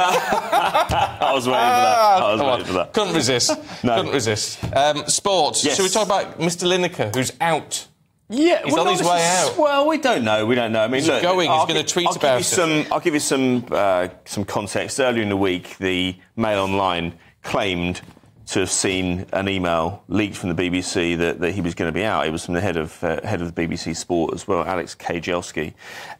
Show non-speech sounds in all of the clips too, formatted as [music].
I was waiting for that. I was waiting for that. Couldn't resist. No. Couldn't resist. Um, sports. Yes. Shall we talk about Mr. Lineker, who's out? Yeah, He's on his way out. Well, we don't know. We don't know. I mean, He's look, going, he's I'll gonna tweet I'll about give you it. Some, I'll give you some uh, some context. Earlier in the week, the Mail Online claimed to have seen an email leaked from the BBC that, that he was going to be out. It was from the head of uh, head of the BBC Sport as well, Alex Kay-Jelski,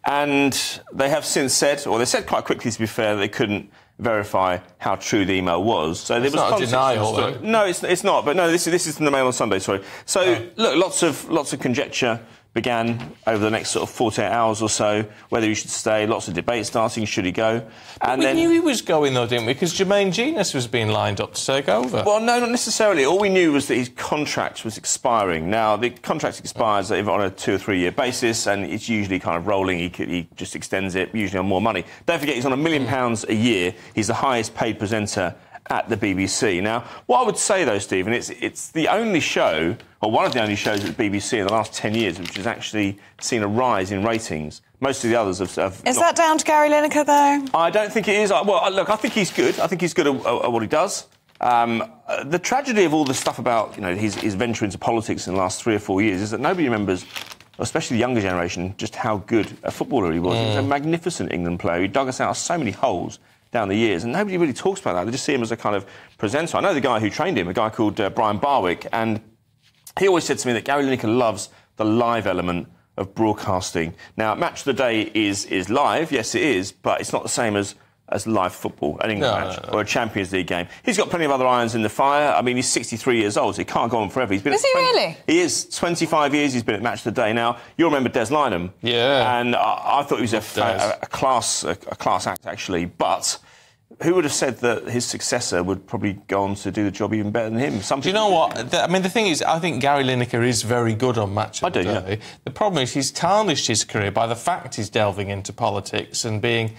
and they have since said, or they said quite quickly, to be fair, they couldn't verify how true the email was. So there was not a context to the denial, though. No, it's, it's not. But no, this is this is from the Mail on Sunday. Sorry. So look, lots of lots of conjecture began over the next sort of 48 hours or so whether he should stay. Lots of debate starting. Should he go? And we then. knew he was going, though, didn't we? Because Jermaine Jenas was being lined up to take over. well, no, not necessarily. All we knew was that his contract was expiring. Now, the contract expires uh, either on a two or three year basis, and it's usually kind of rolling. He, could, he just extends it, usually on more money. Don't forget, he's on a million mm. pounds a year. He's the highest paid presenter at the BBC. Now, what I would say, though, Stephen, it's, it's the only show, or one of the only shows at the BBC in the last 10 years, which has actually seen a rise in ratings. Most of the others have. have Is not- that down to Gary Lineker, though? I don't think it is. Well, look, I think he's good. I think he's good at, at what he does. Um, the tragedy of all the stuff about you know his, his venture into politics in the last three or four years is that nobody remembers, especially the younger generation, just how good a footballer he was. He was a magnificent England player. He dug us out of so many holes down the years, and nobody really talks about that. They just see him as a kind of presenter. I know the guy who trained him, a guy called uh, Brian Barwick, and he always said to me that Gary Lineker loves the live element of broadcasting. Now, Match of the Day is is live, yes, it is, but it's not the same as as live football, an England No, match no, no. or a Champions League game. He's got plenty of other irons in the fire. I mean, he's 63 years old, so he can't go on forever. He's been Is at he 20 really? He is. 25 years he's been at Match of the Day. Now, you'll remember Des Lynam. Yeah. And I, I thought he was a, a, a class a, a class act, actually, but. Who would have said that his successor would probably go on to do the job even better than him? Some Do you know what? The- I mean, the thing is, I think Gary Lineker is very good on match of I the do, yeah. day. The problem is he's tarnished his career by the fact he's delving into politics and being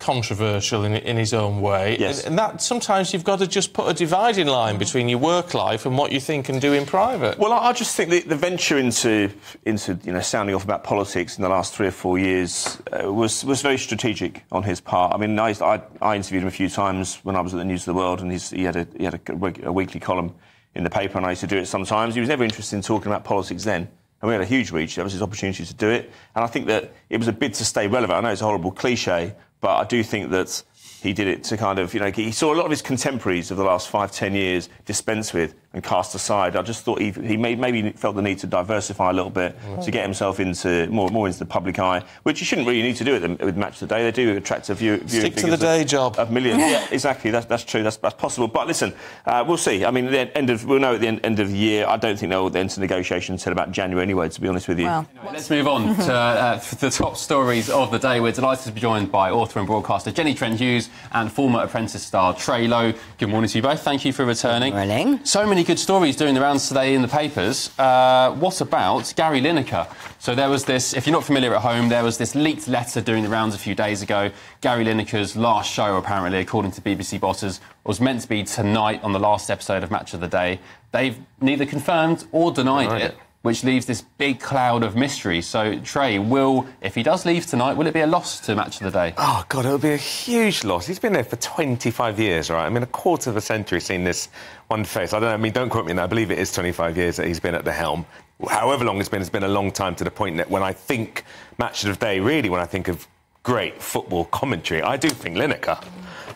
controversial in, in his own way. Yes. And, and that sometimes you've got to just put a dividing line between your work life and what you think and do in private. Well, I I just think the, the venture into into you know sounding off about politics in the last three or four years uh, was was very strategic on his part. I mean, I, I, I interviewed him a few times when I was at the News of the World, and he's, he had a he had a, a weekly column in the paper, and I used to do it sometimes. He was never interested in talking about politics then. And we had a huge reach. That was his opportunity to do it. And I think that it was a bid to stay relevant. I know it's a horrible cliche, but I do think that he did it to kind of, you know, he saw a lot of his contemporaries of the last five, ten years dispense with and cast aside. I just thought he, he may, maybe felt the need to diversify a little bit to get himself into more, more into the public eye, which you shouldn't really need to do with, with Match of the Day. They do attract a view. viewing Stick to the figures day of, job. of millions. [laughs] yeah, exactly. That's, that's true. That's, that's possible. But listen, uh, we'll see. I mean, at the end of, we'll know at the end, end of the year. I don't think they'll enter negotiations until about January anyway. To be honest with you. Well, Let's move on [laughs] to uh, the top stories of the day. We're delighted to be joined by author and broadcaster Jenny Trent Hughes and former Apprentice star Trey Lowe. Good morning to you both. Thank you for returning. Good morning. So many good stories doing the rounds today in the papers. Uh, what about Gary Lineker? So there was this, if you're not familiar at home, there was this leaked letter doing the rounds a few days ago. Gary Lineker's last show, apparently, according to BBC bosses, was meant to be tonight on the last episode of Match of the Day. They've neither confirmed or denied, Denied it, it. Which leaves this big cloud of mystery. So, Trey, will, if he does leave tonight, will it be a loss to Match of the Day? Oh, God, it would be a huge loss. He's been there for 25 years, right? I mean, a quarter of a century seeing this one face. I don't know, I mean, don't quote me now. I believe it is 25 years that he's been at the helm. However long it's been, it's been a long time to the point that when I think Match of the Day, really, when I think of great football commentary, I do think Lineker.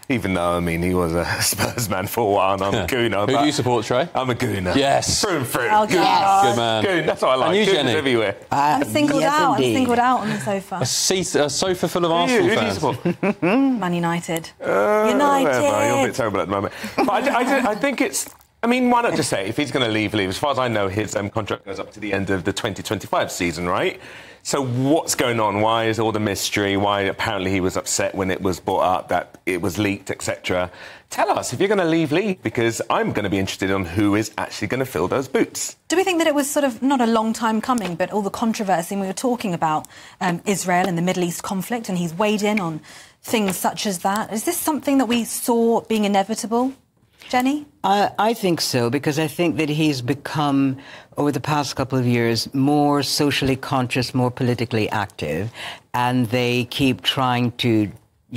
[laughs] Even though, I mean, he was a [laughs] Spurs man for a while and I'm a gooner. Who do but you support, Trey? I'm a gooner. Yes. Through and through. Oh, Gooner. yes. Good man. Goon, that's what I like. And you, Gooners Jenny? everywhere. I'm singled yes, out. indeed. I'm singled out on the sofa. A, seat, a sofa full of Who, Arsenal who do you support? [laughs] Man United. Uh, United. whatever, You're a bit terrible at the moment. But I, I- I think it's. I mean, why not just say if he's going to leave, leave? As far as I know, his um, contract goes up to the end of the 2025 season, right? So what's going on? Why is all the mystery? Why apparently he was upset when it was brought up that it was leaked, etc. Tell us if you're going to leave, leave, because I'm going to be interested on who is actually going to fill those boots. Do we think that it was sort of not a long time coming, but all the controversy we were talking about um, Israel and the Middle East conflict, and he's weighed in on things such as that? Is this something that we saw being inevitable, Jenny? I, I think so because I think that he's become, over the past couple of years, more socially conscious, more politically active, and they keep trying to,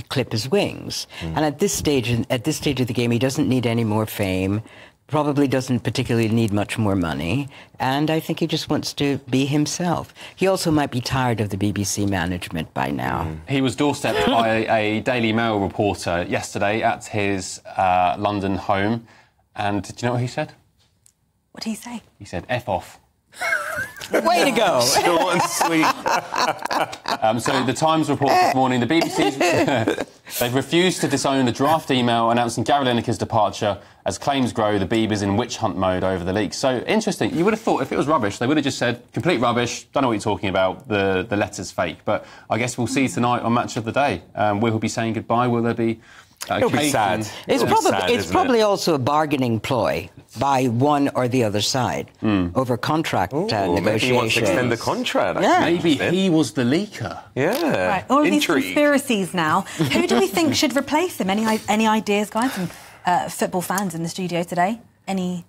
clip his wings. Hmm. And at this stage, at this stage of the game, he doesn't need any more fame. Probably doesn't particularly need much more money, and I think he just wants to be himself. He also might be tired of the BBC management by now. He was doorstepped [laughs] by a Daily Mail reporter yesterday at his uh, London home. And do you know what he said? What did he say? He said, F off. Way to go! Short and sweet. Um, so the Times report this morning, the BBC, [laughs] they've refused to disown the draft email announcing Gary Lineker's departure as claims grow, the Beeb's in witch hunt mode over the leaks. So interesting. You would have thought if it was rubbish, they would have just said, complete rubbish, don't know what you're talking about, the, the letter's fake. But I guess we'll see tonight on Match of the Day. Um, will he be saying goodbye? Will there be... Uh, It'll be sad. It's It'll be probably sad, it's probably it? also a bargaining ploy by one or the other side over contract uh, Ooh, maybe negotiations. he wants to extend the contract. Yeah. Maybe he was the leaker. Yeah. Right, all of these conspiracies now. Who do we think should replace him? Any any ideas, guys, from uh, football fans in the studio today? Any?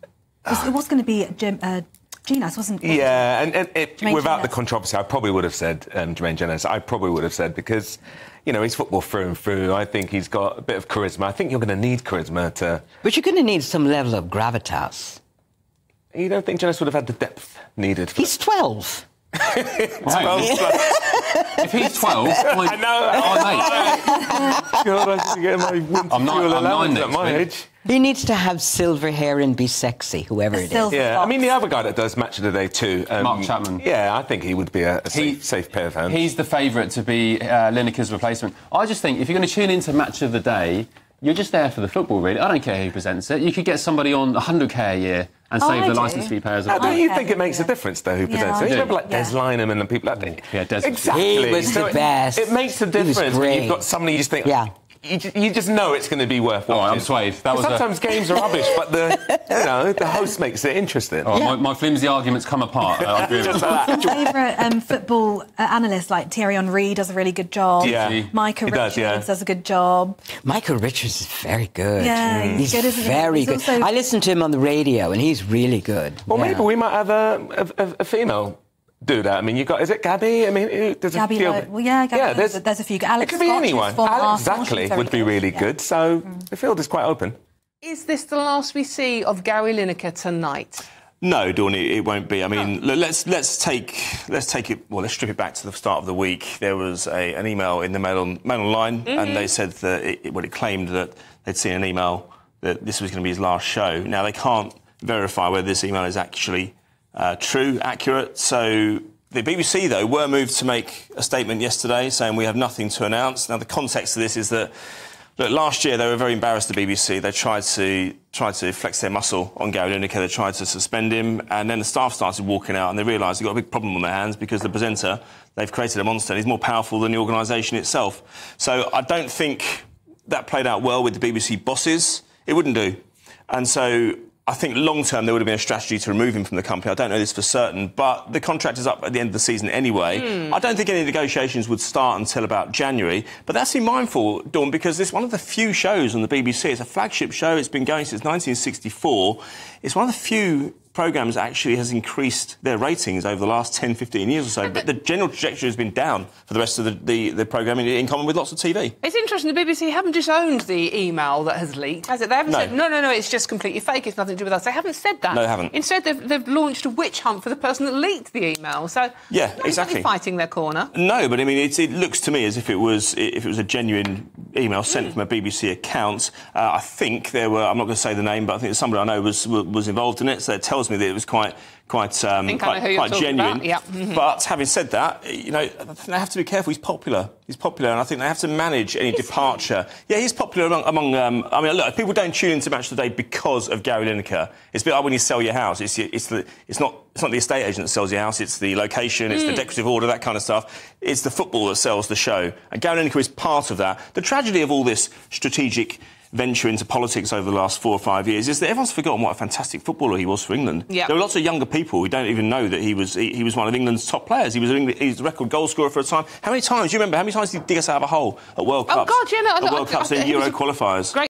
It was, it was going to be Jim, uh, Jenas, wasn't it? Yeah, and, and it, Jermaine without the controversy, I probably would have said um, Jermaine Jennings. I probably would have said because, you know, he's football through and through. I think he's got a bit of charisma. I think you're going to need charisma to. But you're going to need some level of gravitas. You don't think Jennings would have had the depth needed? For He's 12. [laughs] Well, If he's 12, [laughs] I know. [laughs] Oh, mate. [laughs] God, I should get my winter I'm not- fuel I'm nine allowance at my week. age. He needs to have silver hair and be sexy, whoever it is. Silver Yeah, I mean the other guy that does match of the day too, um, Mark Chapman. Yeah, I think he would be a, a He- safe, safe pair of hands. He's the favourite to be uh, Lineker's replacement. I just think if you're going to tune into Match of the Day, you're just there for the football, really. I don't care who presents it. You could get somebody on 100k a year and Oh, save I the do. licence fee payers. Now, don't you think it makes yeah. a difference though who presents it? Yeah, presents I it? Makes a difference when You do. remember like Yeah. Des Lynam and the people like that. Yeah, Des was- exactly. He was So the it- best. It makes a He was difference when great. you've got somebody you just think. Yeah. You, ju- you just know it's going to be worth All right, watching. I'm swayed. That was a- Sometimes games are rubbish, but the you know the host makes it interesting. Oh, my, my flimsy arguments come apart. I agree with [laughs] Just you. like that. favourite um, football analyst like Thierry Henry does a really good job. Yeah, Micah he Richards does, does, a good job. Micah Richards is very good. Yeah, he's he's good, isn't very He's good. also- I listen to him on the radio, and he's really good. Well, Yeah. maybe we might have a, a, a- a female do that. I mean, you got is it Gabby? I mean, who- there's Gabby a few. Lo- well, yeah, Gabby, there's, there's a few. Alex it could be Scott, who's anyone. Alex exactly she's would be really yeah. good. So mm. the field is quite open. Is this the last we see of Gary Lineker tonight? No, Dawn, it, it won't be. I mean, look, let's let's take let's take it. Well, let's strip it back to the start of the week. There was a, an email in the Mail, on, Mail Online, and mm-hmm. they said that it, it, well, it claimed that they'd seen an email that this was going to be his last show. Now they can't verify whether this email is actually uh, true, accurate. So the BBC, though, were moved to make a statement yesterday saying we have nothing to announce. Now the context of this is that. Look, last year they were very embarrassed. The BBC they tried to tried to flex their muscle on Gary Lineker. They tried to suspend him, and then the staff started walking out, and they realised they've got a big problem on their hands because the presenter they've created a monster. and He's more powerful than the organisation itself. So I don't think that played out well with the BBC bosses. It wouldn't do, and so. I think long term there would have been a strategy to remove him from the company. I don't know this for certain, but the contract is up at the end of the season anyway. Hmm. I don't think any negotiations would start until about January. But that's be mindful, Dawn, because this is one of the few shows on the BBC. It's a flagship show. It's been going since 1964. It's one of the few programmes actually has increased their ratings over the last 10, 15 years or so. But the general trajectory has been down for the rest of the, the, the programming in common with lots of TV. It's interesting. The BBC haven't disowned the email that has leaked, has it? They haven't No. said no, no, no. It's just completely fake. It's nothing to do with us. They haven't said that. No, they haven't. Instead, they've, they've launched a witch hunt for the person that leaked the email. So Yeah, exactly exactly. fighting their corner. No, but I mean, it's, it looks to me as if it was if it was a genuine email sent from a BBC account. Uh, I think there were. I'm not going to say the name, but I think somebody I know was was involved in it. So it tells me that it was quite quite um, think I know quite, quite genuine. yeah. Mhm. But having said that, you know, they have to be careful. He's popular. He's popular, and I think they have to manage any departure. Yeah, he's popular among. among um, I mean, look, people don't tune into Match Today because of Gary Lineker. It's a bit like when you sell your house. It's it's the it's not it's not the estate agent that sells your house. It's the location. It's the decorative order. That kind of stuff. It's the football that sells the show. And Gary Lineker is part of that. The tragedy of all this strategic venture into politics over the last four or five years is that everyone's forgotten what a fantastic footballer he was for England. Yeah. There are lots of younger people who don't even know that he was he, he was one of England's top players. He was an England, he's the record goal scorer for a time. How many times? Do you remember how many times did he dig us out of a hole at World Oh, Cups? God, yeah, no, I at. World I- Cups I- and Euro qualifiers. Great